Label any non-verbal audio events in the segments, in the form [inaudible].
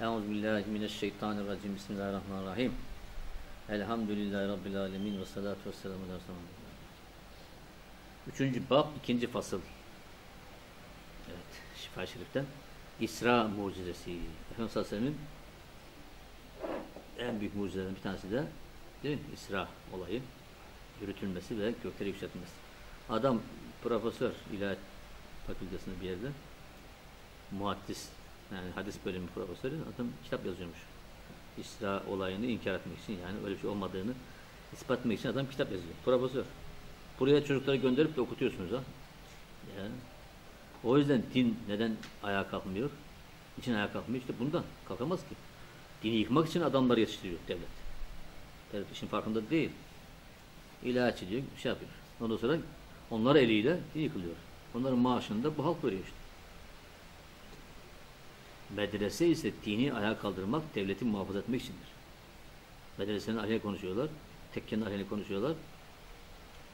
Euzubillahimineşşeytanirracim. Bismillahirrahmanirrahim. Elhamdülillahi Rabbil alemin ve salatu ve selamu aleyhi Üçüncü bab, ikinci fasıl. Evet, Şifa-i Şerif'ten. İsra mucizesi. Efendimiz Aleyhisselam'ın en büyük mucizelerden bir tanesi de değil mi? İsra olayı. Yürütülmesi ve göklere yükseltilmesi. Adam profesör ilahiyat fakültesinde bir yerde muhaddis yani hadis bölümü profesörü adam kitap yazıyormuş. İsra olayını inkar etmek için yani öyle bir şey olmadığını ispat etmek için adam kitap yazıyor. Profesör. Buraya çocukları gönderip de okutuyorsunuz ha. Yani. O yüzden din neden ayağa kalkmıyor? İçin ayağa kalkmıyor? İşte bundan. Kalkamaz ki. Dini yıkmak için adamlar yetiştiriyor devlet. Devlet işin farkında değil. İlahi diyor, şey yapıyor. Ondan sonra onlar eliyle din yıkılıyor. Onların maaşını da bu halk veriyor işte. Medrese ise dini ayağa kaldırmak, devleti muhafaza etmek içindir. Medresenin aleyhine konuşuyorlar, tekkenin aleyhine konuşuyorlar.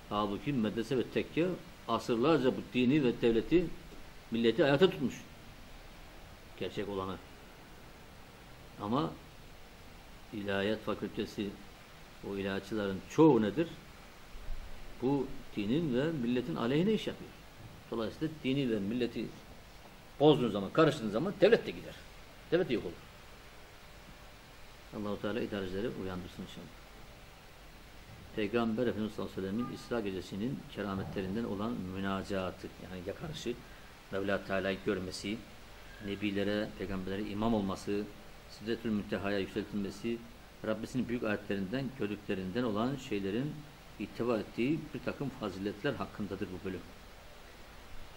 Halbuki medrese ve tekke asırlarca bu dini ve devleti, milleti ayakta tutmuş. Gerçek olanı. Ama ilahiyat fakültesi, o ilahiyatçıların çoğu nedir? Bu dinin ve milletin aleyhine iş yapıyor. Dolayısıyla dini ve milleti bozduğun zaman, karıştığın zaman devlet de gider. Devlet de yok olur. Allahu Teala idarecileri uyandırsın inşallah. Peygamber Efendimiz sallallahu aleyhi ve sellem'in İsra gecesinin kerametlerinden olan münacatı yani yakarışı, Mevla Teala'yı görmesi, nebilere, peygamberlere imam olması, Sidretül Münteha'ya yükseltilmesi, Rabbisinin büyük ayetlerinden, gördüklerinden olan şeylerin ittiva ettiği bir takım faziletler hakkındadır bu bölüm.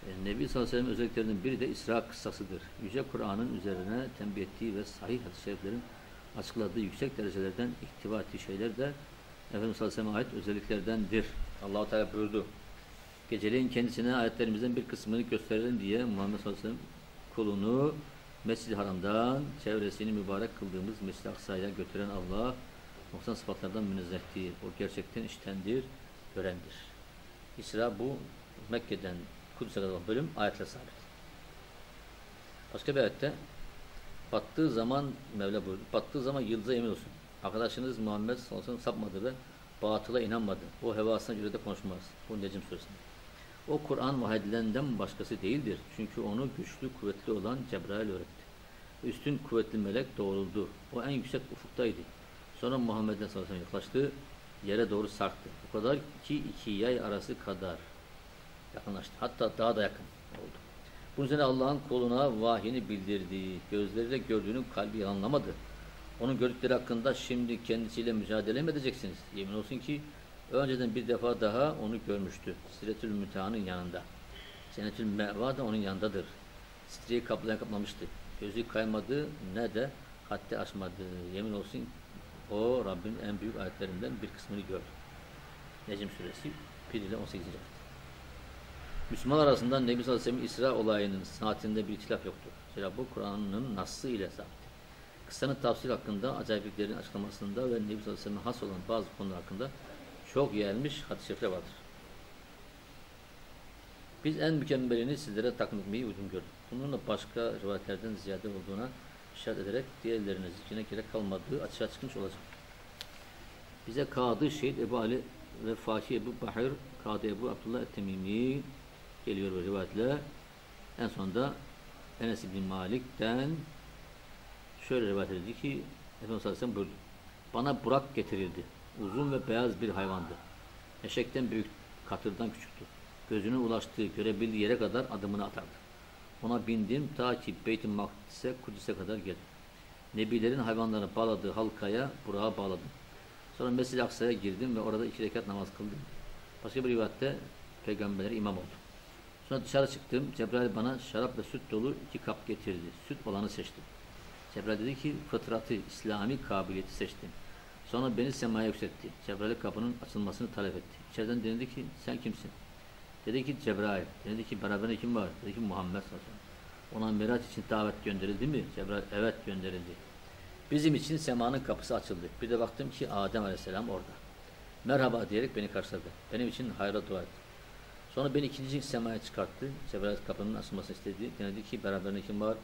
E, Nebi sallallahu aleyhi ve sellem özelliklerinden biri de İsra kıssasıdır. Yüce Kur'an'ın üzerine tembih ettiği ve sahih hadis-i şeriflerin açıkladığı yüksek derecelerden ihtiva ettiği şeyler de Efendimiz sallallahu aleyhi ve sellem'e ait özelliklerdendir. Allah-u Teala buyurdu. Geceleyin kendisine ayetlerimizden bir kısmını gösterelim diye Muhammed sallallahu aleyhi ve sellem kulunu Mescid-i Haram'dan çevresini mübarek kıldığımız Mescid-i Aksa'ya götüren Allah noksan sıfatlardan münezzehtir. O gerçekten iştendir, görendir. İsra bu Mekke'den Kudüs'e kadar bölüm ayetle sabit. Başka bir ayette battığı zaman Mevla buyurdu. Battığı zaman yıldıza emin olsun. Arkadaşınız Muhammed sallallahu sapmadı ve batıla inanmadı. O hevasına göre de konuşmaz. Bu Necim suresinde. O Kur'an vahyedilenden başkası değildir. Çünkü onu güçlü, kuvvetli olan Cebrail öğretti. Üstün kuvvetli melek doğruldu. O en yüksek ufuktaydı. Sonra Muhammed'e sallallahu yaklaştı. Yere doğru sarktı. O kadar ki iki yay arası kadar yakınlaştı. Hatta daha da yakın oldu. Bunun üzerine Allah'ın koluna vahyini bildirdi. Gözleriyle gördüğünü kalbi yalanlamadı. Onun gördükleri hakkında şimdi kendisiyle mücadele mi edeceksiniz? Yemin olsun ki önceden bir defa daha onu görmüştü. Siretül Mütehan'ın yanında. Senetül Meva da onun yanındadır. Sitreyi kaplayan kaplamıştı. Gözü kaymadı ne de haddi aşmadı. Yemin olsun o Rabbin en büyük ayetlerinden bir kısmını gördü. Necim suresi 1 ile 18. ayet. Müslüman arasında Nebi sallallahu aleyhi İsra olayının saatinde bir itilaf yoktur. Zira bu Kur'an'ın nasıl ile sabit. Kıssanın tafsir hakkında, acayipliklerin açıklamasında ve Nebi sallallahu aleyhi has olan bazı konular hakkında çok yermiş hadis-i vardır. Biz en mükemmelini sizlere takdim etmeyi uygun gördük. Bununla başka rivayetlerden ziyade olduğuna işaret ederek diğerlerine zikrine gerek kalmadığı açığa çıkmış olacak. Bize Kadı Şehit Ebu Ali ve Fakih Ebu Bahir, Kadı Ebu Abdullah Ettemimi geliyor bu rivayetle. En sonunda Enes bin Malik'ten şöyle rivayet edildi ki Efendimiz Aleyhisselam buyurdu. Bana Burak getirildi. Uzun ve beyaz bir hayvandı. Eşekten büyük, katırdan küçüktü. Gözünün ulaştığı, görebildiği yere kadar adımını atardı. Ona bindim ta ki Beyt-i Makdis'e, Kudüs'e kadar geldim. Nebilerin hayvanlarını bağladığı halkaya Burak'a bağladım. Sonra Mescid-i Aksa'ya girdim ve orada iki rekat namaz kıldım. Başka bir rivayette peygamberlere imam oldum. Sonra dışarı çıktım. Cebrail bana şarap ve süt dolu iki kap getirdi. Süt olanı seçtim. Cebrail dedi ki fıtratı, İslami kabiliyeti seçtim. Sonra beni semaya yükseltti. Cebrail kapının açılmasını talep etti. İçeriden denildi ki sen kimsin? Dedi ki Cebrail. Dedi ki beraberinde kim var? Dedi ki Muhammed sallallahu Ona Miraç için davet gönderildi mi? Cebrail evet gönderildi. Bizim için semanın kapısı açıldı. Bir de baktım ki Adem aleyhisselam orada. Merhaba diyerek beni karşıladı. Benim için hayra dua etti. Sonra beni ikinci semaya çıkarttı. Cebrail kapının açılmasını istedi. Denedi ki beraberinde kim var?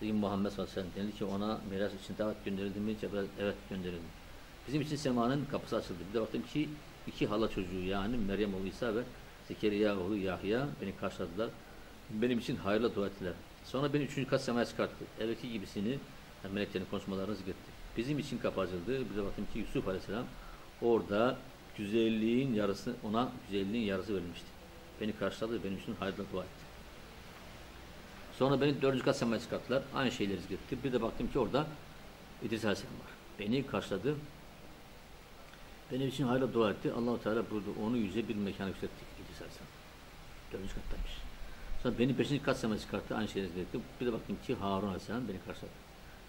Dedi Muhammed sallallahu aleyhi ve sellem denildi ki ona miras için davet gönderildi mi? Cebrail evet gönderildi. Bizim için semanın kapısı açıldı. Bir de baktım ki iki hala çocuğu yani Meryem oğlu İsa ve Zekeriya oğlu Yahya beni karşıladılar. Benim için hayırlı dua ettiler. Sonra beni üçüncü kat semaya çıkarttı. Evdeki gibisini yani meleklerin konuşmalarını zikretti. Bizim için kapı açıldı. Bir de baktım ki Yusuf aleyhisselam orada güzelliğin yarısı ona güzelliğin yarısı verilmişti. Beni karşıladı benim için hayırlı dua etti. Sonra beni dördüncü kat semaya çıkarttılar. Aynı şeyleri zikretti. Bir de baktım ki orada İdris aleyhisselam var. Beni karşıladı. Benim için hayırlı dua etti. Allahu Teala burada onu yüce bir mekana yükseltti. İdris aleyhisselam. Dördüncü kattaymış. Sonra beni beşinci kat semaya çıkarttı. Aynı şeyleri zikretti. Bir de baktım ki Harun aleyhisselam beni karşıladı.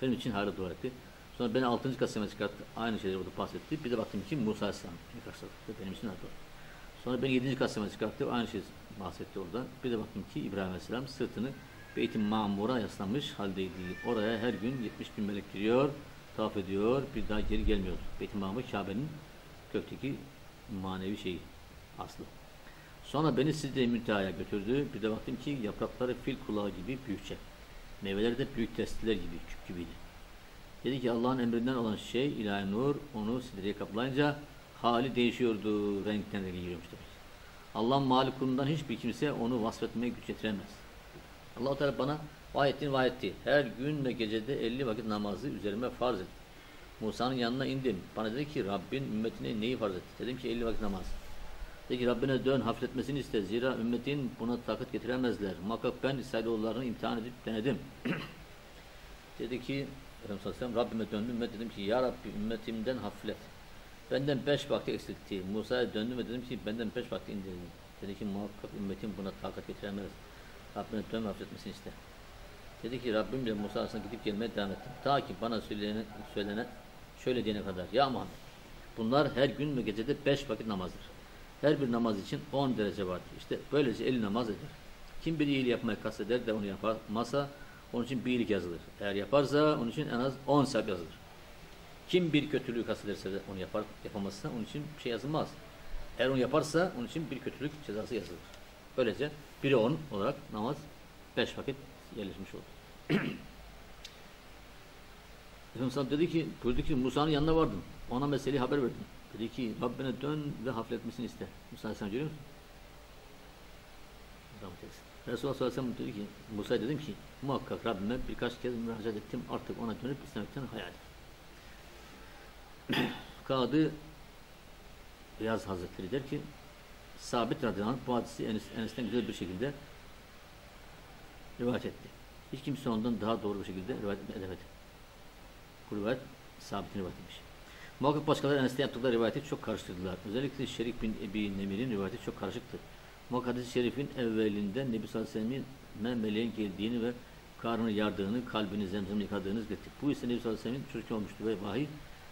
Benim için hayırlı dua etti. Sonra beni altıncı kat semaya çıkarttı. Aynı şeyleri orada bahsetti. Bir de baktım ki Musa aleyhisselam beni karşıladı. Benim için hayırlı dua etti. Sonra beni yedinci kat semaya çıkarttı. Aynı şeyi bahsetti orada. Bir de baktım ki İbrahim aleyhisselam sırtını Beyt-i Mamur'a yaslanmış haldeydi. Oraya her gün 70 bin melek giriyor, tavaf ediyor, bir daha geri gelmiyordu. Beyt-i Mamur Kabe'nin kökteki manevi şeyi, aslı. Sonra beni Sidre-i Münteha'ya götürdü. Bir de baktım ki yaprakları fil kulağı gibi büyükçe. Meyveleri de büyük testiler gibi, küp gibiydi. Dedi ki Allah'ın emrinden olan şey ilahi nur onu Sidre'ye kaplayınca hali değişiyordu, renkten renge giriyormuştu. Allah'ın malikundan hiçbir kimse onu vasfetmeye güç getiremez. allah Teala bana vahyettin vahetti. Her gün ve gecede 50 vakit namazı üzerime farz etti. Musa'nın yanına indim. Bana dedi ki Rabbin ümmetine neyi farz etti? Dedim ki 50 vakit namaz. Dedi ki Rabbine dön hafifletmesini iste. Zira ümmetin buna takat getiremezler. Muhakkak ben İsrailoğullarını imtihan edip denedim. [clears throat] dedi ki Efendimiz Rabbime döndüm ümmet dedim ki Ya Rabbi ümmetimden hafiflet. Benden beş vakti eksiltti. Musa'ya döndüm ve dedim ki benden beş vakti indirdim. Dedi ki muhakkak ümmetim buna takat getiremez. Rabbine dön hafifletmesini iste. Dedi ki Rabbimle Musa arasında gidip gelmeye devam ettim. Ta ki bana söylene, söylene şöyle diyene kadar. Ya Muhammed bunlar her gün ve gecede beş vakit namazdır. Her bir namaz için on derece vardır. İşte böylece eli namaz eder. Kim bir iyiliği yapmayı kasteder de onu yapmazsa onun için bir iyilik yazılır. Eğer yaparsa onun için en az on sevap yazılır. Kim bir kötülüğü kastederse de onu yapar, yapamazsa onun için bir şey yazılmaz. Eğer onu yaparsa onun için bir kötülük cezası yazılır. Böylece biri on olarak namaz beş vakit yerleşmiş oldu. [clears throat] Efendimiz dedi ki, buyurdu ki Musa'nın yanına vardım. Ona meseleyi haber verdim. Dedi ki Rabbine dön ve hafifletmesini iste. Musa Aleyhisselam görüyor musun? Resulullah sallallahu aleyhi ve sellem dedi ki, Musa dedim ki muhakkak Rabbime birkaç kez müracaat ettim. Artık ona dönüp istemekten hayal [coughs] Kadı Beyaz Hazretleri der ki Sabit radıyallahu bu hadisi Enes, Enes'ten güzel bir şekilde rivayet etti. Hiç kimse ondan daha doğru bir şekilde rivayet edemedi. Bu rivayet Sabit'in rivayetiymiş. Muhakkak başkaları Enes'te yaptıkları rivayeti çok karıştırdılar. Özellikle Şerif bin Ebi Nemir'in rivayeti çok karışıktı. Muhakkak hadis-i şerifin evvelinde Nebi sallallahu aleyhi ve sellem'in meleğin geldiğini ve karnını yardığını, kalbini zemzem yıkadığını zikrettik. Bu ise Nebi sallallahu aleyhi ve sellem'in çocuk olmuştu ve vahiy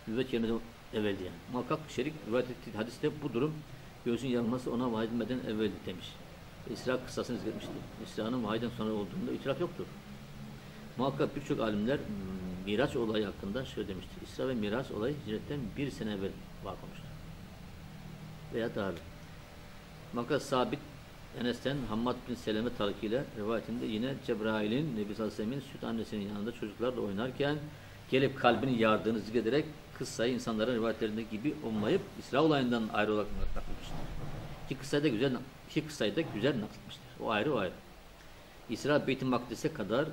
nübüvvet gelmeden evveldi yani. Muhakkak şerik rivayet ettiği hadiste bu durum göğsün yanması ona vahiy edilmeden evveldi demiş. İsra kıssasını zikretmişti. İsra'nın vahiyden sonra olduğunda itiraf yoktur. Muhakkak birçok alimler hmm, Miraç olayı hakkında şöyle demiştir. İsra ve Miraç olayı hicretten bir sene evvel vakı olmuştur. Veya daha evvel. Muhakkak sabit Enes'ten Hammad bin Seleme tarikiyle rivayetinde yine Cebrail'in Nebi sallallahu aleyhi süt annesinin yanında çocuklarla oynarken gelip kalbini yardığını zikrederek kıssayı insanların rivayetlerindeki gibi olmayıp İsra olayından ayrı olarak nakletmiştir. İki kıssayı da güzel, iki kıssayı da güzel nakletmiştir. O ayrı o ayrı. İsra Beyt-i Makdis'e kadar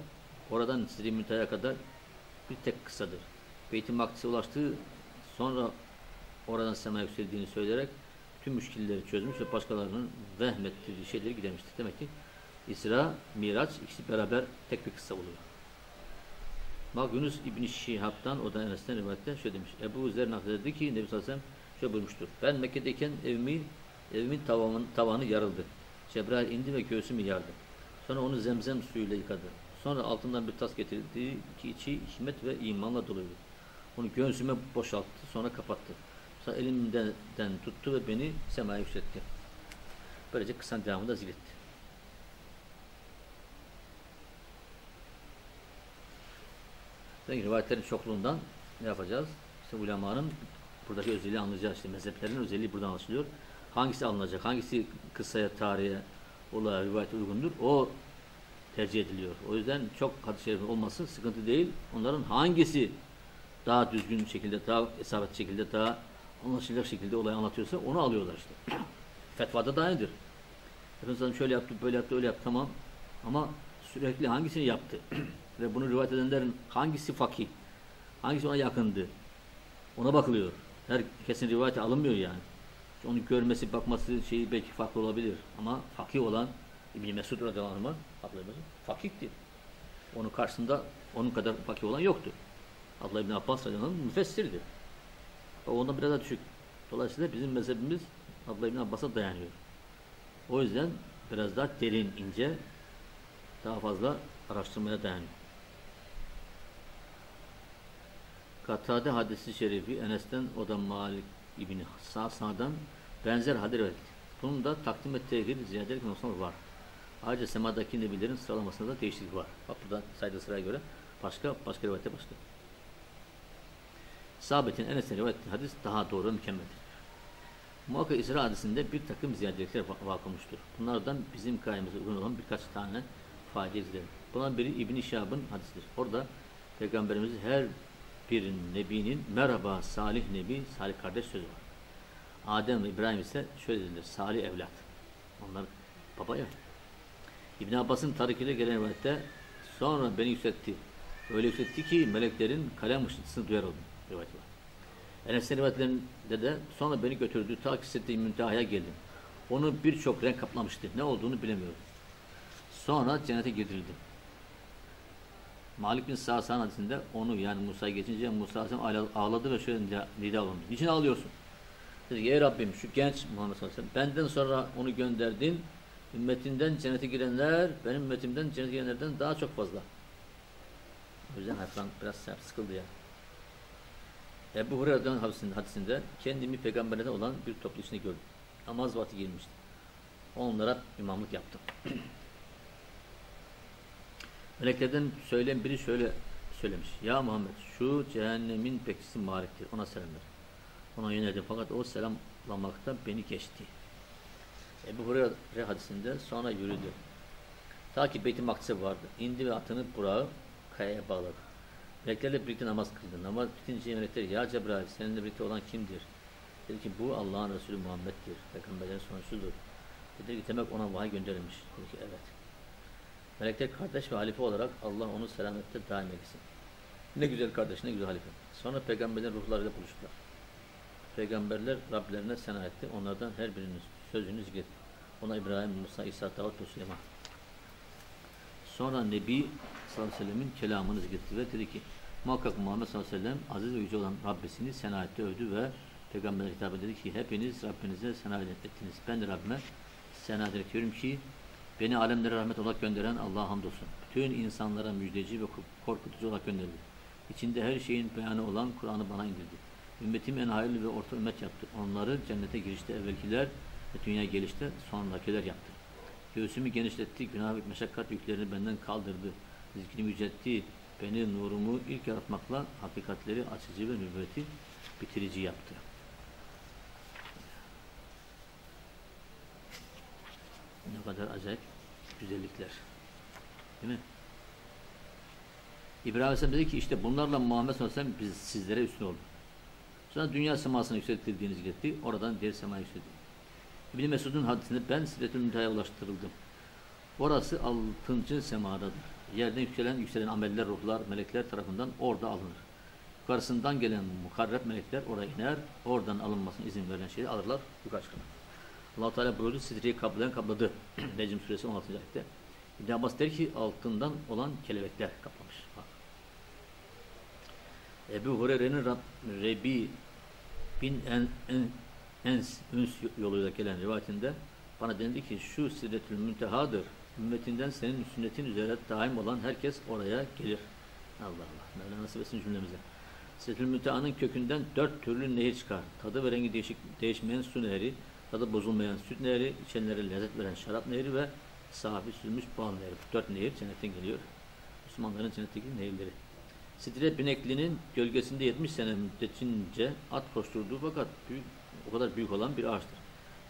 oradan Sidri Münteha'ya kadar bir tek kıssadır. Beyt-i Makdis'e ulaştığı sonra oradan semaya yükseldiğini söyleyerek tüm müşkilleri çözmüş ve başkalarının vehmettirdiği şeyleri gidermiştir. Demek ki İsra, Miraç ikisi beraber tek bir kıssa oluyor. Bak Yunus İbni Şihab'dan o da Enes'ten rivayette şöyle demiş. Ebu Zer naklederdi ki Nebi sallallahu şöyle buyurmuştur. Ben Mekke'deyken evimin, evimin tavanı, tavanı yarıldı. Cebrail indi ve göğsümü yardı. Sonra onu zemzem suyuyla yıkadı. Sonra altından bir tas getirdi ki içi hikmet ve imanla doluydu. Onu göğsüme boşalttı sonra kapattı. Sonra elimden tuttu ve beni semaya yükseltti. Böylece kısa devamında zikretti. Demek rivayetlerin çokluğundan ne yapacağız? İşte ulemanın buradaki özelliği anlayacağız. İşte mezheplerin özelliği buradan anlaşılıyor. Hangisi alınacak? Hangisi kısaya, tarihe, olaya, rivayete uygundur? O tercih ediliyor. O yüzden çok hadis-i şerif olması sıkıntı değil. Onların hangisi daha düzgün şekilde, daha isabetli şekilde, daha anlaşılır şekilde olayı anlatıyorsa onu alıyorlar işte. [clears throat] Fetvada da aynıdır. Efendimiz şöyle yaptı, böyle yaptı, öyle yaptı tamam. Ama sürekli hangisini yaptı? [clears throat] Ve bunu rivayet edenlerin hangisi fakih? Hangisi ona yakındı? Ona bakılıyor. Herkesin rivayeti alınmıyor yani. Onu görmesi, bakması şeyi belki farklı olabilir. Ama fakih olan İbn Mesud radıyallahu anh fakihti. Onun karşısında onun kadar fakih olan yoktu. Abdullah İbn Abbas radıyallahu anh müfessirdi. O ondan biraz daha düşük. Dolayısıyla bizim mezhebimiz Abdullah İbn Abbas'a dayanıyor. O yüzden biraz daha derin, ince, daha fazla araştırmaya dayanıyor. Katade hadisi şerifi Enes'ten o da Malik İbni Sa'sa'dan benzer hadis evet. Bunun da takdim et tehir ziyadelik noksanı var. Ayrıca semadaki nebilerin sıralamasında da değişiklik var. Bak burada saydığı sıraya göre başka, başka rivayette başka. Sabit'in Enes'in rivayet hadis daha doğru mükemmeldir. Muhakkak İsra hadisinde bir takım ziyadelikler vakılmıştır. Bunlardan bizim kayımıza uygun olan birkaç tane fayda izleyelim. Bundan biri İbn-i Şahab'ın hadisidir. Orada Peygamberimiz her bir nebinin merhaba salih nebi, salih kardeş sözü var. Adem ve İbrahim ise şöyle dediler, salih evlat. Onlar baba ya. İbn Abbas'ın tarikiyle gelen rivayette sonra beni yükseltti. Öyle yükseltti ki meleklerin kalem ışıntısını duyar oldum. Rivayet var. Enes'in rivayetlerinde de sonra beni götürdü ta ki hissettiğim geldim. Onu birçok renk kaplamıştı. Ne olduğunu bilemiyorum. Sonra cennete girdirildim. Malik bin Sa'san hadisinde onu yani Musa'ya geçince Musa ağladı ve şöyle nida olundu. Niçin ağlıyorsun? Dedi ki ey Rabbim şu genç Muhammed sallallahu benden sonra onu gönderdin. Ümmetinden cennete girenler benim ümmetimden cennete girenlerden daha çok fazla. O yüzden Hasan biraz sıkıldı ya. Ebu Hureyre'den hadisinde, hadisinde kendimi peygamberden olan bir toplu gördüm. Namaz vakti girmişti. Onlara imamlık yaptım. [clears throat] Meleklerden söyleyen biri şöyle söylemiş. Ya Muhammed şu cehennemin bekçisi Malik'tir. Ona selam ver. Ona yöneldim fakat o selamlamakta beni geçti. Ebu Hureyre hadisinde sonra yürüdü. Ta ki Beyt-i Makdis'e vardı. İndi ve atını burağı kayaya bağladı. Meleklerle birlikte namaz kıldı. Namaz bitince melekler ya Cebrail seninle birlikte olan kimdir? Dedi ki bu Allah'ın Resulü Muhammed'dir. Peygamberlerin sonuncusudur. Dedi ki demek ona vahiy gönderilmiş. Dedi ki evet. Melekler kardeş ve halife olarak Allah onu selamette daim etsin. Ne güzel kardeş, ne güzel halife. Sonra peygamberlerin ruhlarıyla buluştular. Peygamberler Rablerine sena etti. Onlardan her birinin sözünü zikretti. Ona İbrahim, Musa, İsa, Davut ve Süleyman. Sonra Nebi sallallahu aleyhi ve sellemin kelamını zikretti ve dedi ki muhakkak Muhammed sallallahu aleyhi ve sellem aziz ve yüce olan Rabbisini sena etti, övdü ve Peygamber'e hitap dedi ki hepiniz Rabbinize sena ettiniz. Ben de Rabbime sena ederek ki Beni alemlere rahmet olarak gönderen Allah'a hamdolsun. Bütün insanlara müjdeci ve korkutucu olarak gönderdi. İçinde her şeyin beyanı olan Kur'an'ı bana indirdi. Ümmetim en hayırlı ve orta ümmet yaptı. Onları cennete girişte evvelkiler ve dünya gelişte sonrakiler yaptı. Göğsümü genişletti, günah ve meşakkat yüklerini benden kaldırdı. Zikrimi yüceltti, beni nurumu ilk yaratmakla hakikatleri açıcı ve nübüvveti bitirici yaptı. Ne kadar acayip güzellikler. Değil mi? İbrahim Aleyhisselam dedi ki işte bunlarla Muhammed sallallahu aleyhi ve sellem biz sizlere üstün olduk. Sonra dünya semasına yükseltildiğiniz gitti. Oradan diğer semaya yükseldi. İbn Mesud'un hadisinde ben Sidretül Münteha'ya ulaştırıldım. Orası altıncı semadadır. Yerden yükselen yükselen ameller, ruhlar, melekler tarafından orada alınır. Yukarısından gelen mukarreb melekler oraya iner. Oradan alınmasına izin verilen şeyi alırlar. Yukarı çıkarlar allah Teala buyurdu sidreyi kaplayan kapladı. [clears throat] Necm suresi 16. ayette. İbn Abbas der ki altından olan kelebekler kaplamış. Bak. Ebu Hureyre'nin Rebi bin en, en, ens üns yoluyla gelen rivayetinde bana denildi ki şu sidretül müntehadır. Ümmetinden senin sünnetin üzere daim olan herkes oraya gelir. Allah Allah. Mevla nasip etsin cümlemize. Sidretül müntehanın kökünden dört türlü nehir çıkar. Tadı ve rengi değişik, değişmeyen su nehri, tadı bozulmayan süt nehri, içenlere lezzet veren şarap nehri ve safi sürmüş bal nehri. Dört nehir cennetten geliyor. Müslümanların cennetteki nehirleri. Sidre Bineklinin gölgesinde 70 sene müddetince at koşturduğu fakat büyük, o kadar büyük olan bir ağaçtır.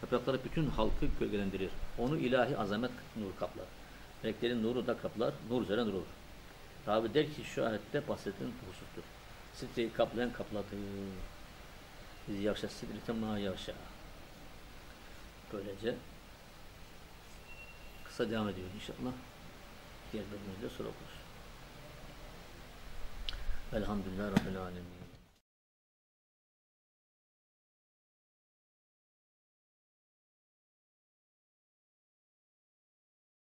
Yaprakları bütün halkı gölgelendirir. Onu ilahi azamet nur kaplar. Meleklerin nuru da kaplar, nur üzerine durur. Rabi der ki şu ayette bahsedilen husustur. Sitreyi kaplayan kapladı. Biz yaşa sitrete ma yaşa. Böylece kısa devam ediyor inşallah. Diğer bölümlerde sonra okuruz. Velhamdülillah Rabbil Alemin.